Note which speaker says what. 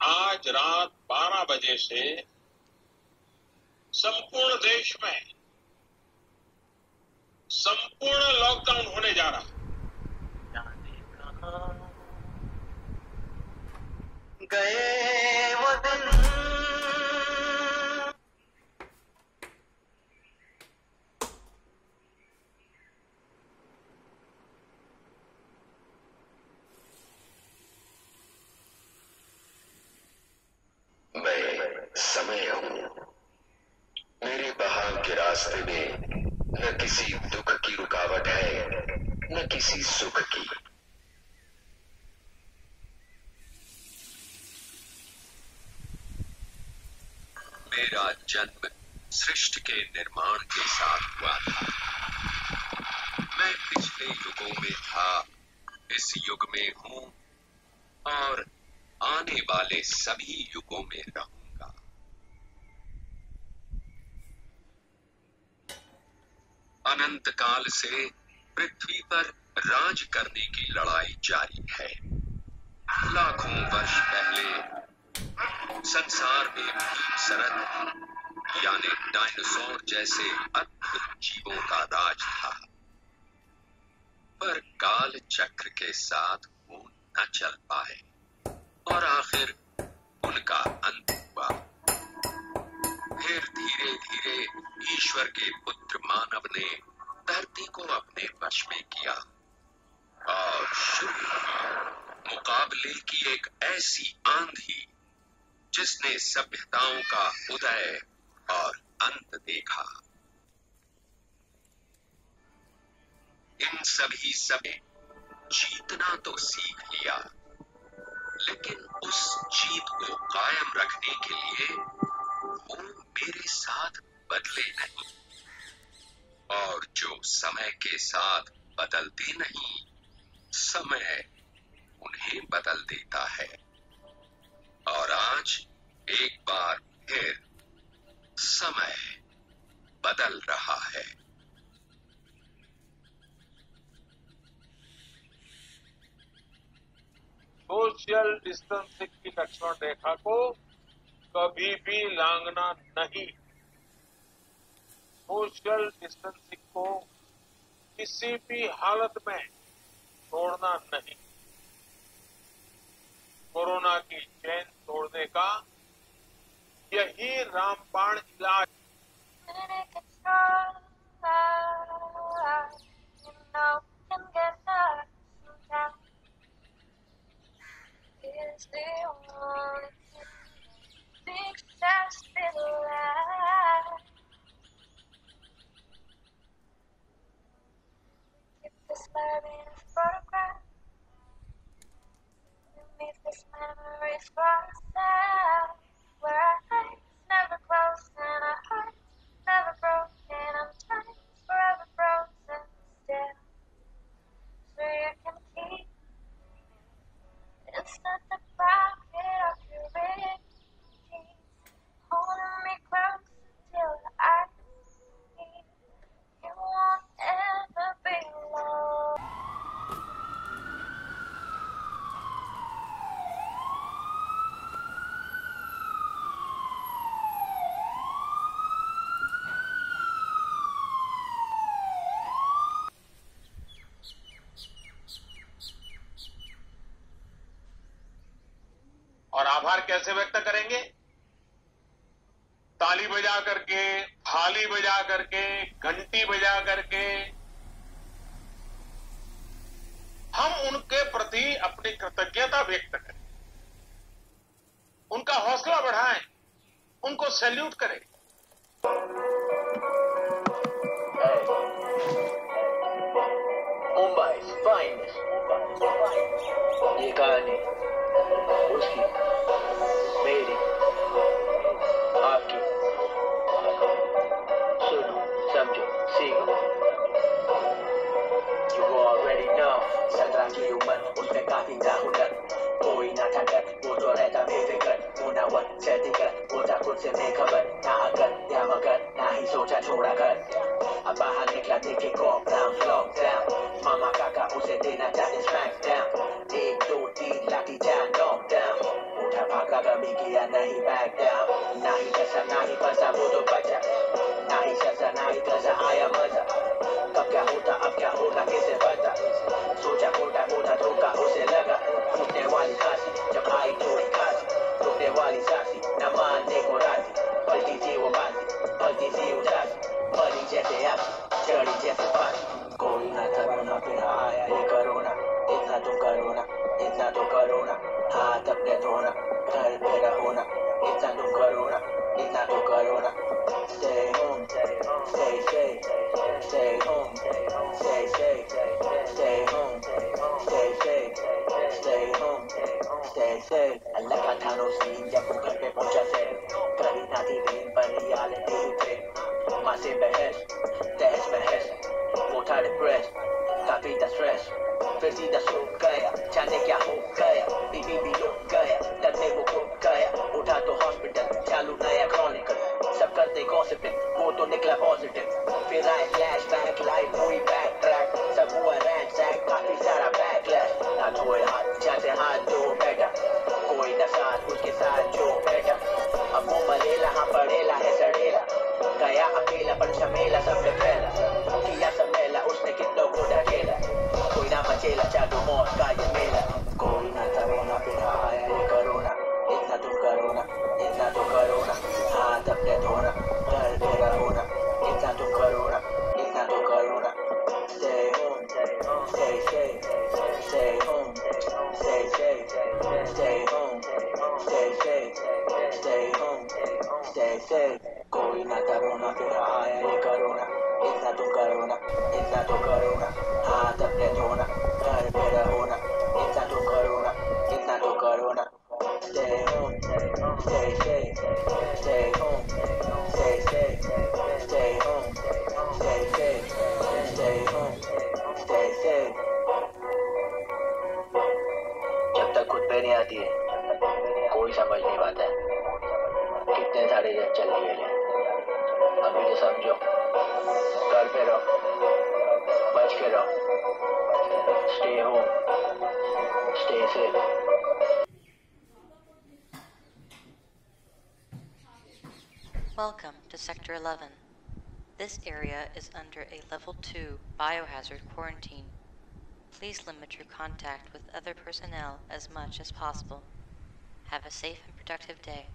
Speaker 1: आज रात 12 बजे से संपूर्ण देश में संपूर्ण लॉकडाउन होने जा रहा है।
Speaker 2: गए वो दिन
Speaker 3: मैं समय हूँ मेरे बहाव के रास्ते में न किसी दुख की रुकावट है न किसी सुख की
Speaker 4: मेरा जन्म सृष्टि के निर्माण के साथ हुआ था। मैं पिछले युगों में था, इस युग में हूँ, और आने वाले सभी युगों में रहूँगा। अनंत काल से पृथ्वी पर राज करने की लड़ाई जारी है। लाखों वर्ष पहले संसार में भीम सरद यानी डायनासोर जैसे अद्भुत जीवों का राज था। पर काल चक्र के साथ वो न चल पाए और आखिर उनका अंत हुआ। फिर धीरे धीरे ईश्वर के पुत्र मानव ने धरती को अपने वश में किया और शुरू मुकाबले की एक ऐसी आंधी जिसने सभ्यताओं का उदय और अंत देखा। इन सभी समय जीतना तो सीख लिया, लेकिन उस जीत को कायम रखने के लिए वो मेरे साथ बदले नहीं, और जो समय के साथ बदलते नहीं, समय उन्हें बदल देता है। और आज एक बार फिर समय बदल रहा है।
Speaker 1: सोशल डिस्टेंसिंग की लक्ष्मण रेखा को कभी भी लांघना नहीं। सोशल डिस्टेंसिंग को किसी भी हालत में तोड़ना नहीं। कोरोना की चैन तोड़ने का यही रामबाण इलाज.
Speaker 5: Is the only thing that's been us
Speaker 1: और आभार कैसे व्यक्त करेंगे? ताली बजा करके थाली बजा करके घंटी बजा करके। हम उनके प्रति अपनी कृतज्ञता व्यक्त करें। उनका हौसला बढ़ाएँ उनको सैल्यूट करें।
Speaker 6: Mumbai's finest. ये कहानी उसकी मेरी आपकी सुनो समझो सीखो You already know सत्रह की उम्र उसमें काफ़ी जाहुलत कोई ना ठंडक वो तो रहता बेफिक्र मुनावर से दिक्कत वो था खुद से बेखबर ना अगर या मगर ना ही सोचा छोड़ा कर अब बाहर निकला देखे कॉप डाउन लॉकडाउन मामा काका उसे देना चाहते जैसा ना ही फंसा वो तो बचा ना ही सजा ना ही गजा आया मज़ा कब क्या होता अब क्या होगा किसे Stay safe and let my title scene Ya cumplir mi mucha Claridad y bien para reality trip Más desvejez depress, la stress Felicidad su gaya, chane que a jugaya vivi कोई साथ जो बैठा। अब वो मरेला हाँ पड़ेला safe कोई ना करो ना फिर आया ये करो ना इतना तुम करो ना इतना तो करो ना हाथ अपने धोना घर पे रहो ना इतना तो करो ना इतना तो करो ना stay home stay safe stay home stay safe stay home stay safe stay home stay safe जब तक खुद पे नहीं आती है कोई समझ नहीं पाता है कितने सारे जन चल गए अभी तो समझो घर पे रहो बच के रहो stay home stay safe
Speaker 7: Welcome to Sector 11. This area is under a Level 2 biohazard quarantine. Please limit your contact with other personnel as much as possible. Have a safe and productive day.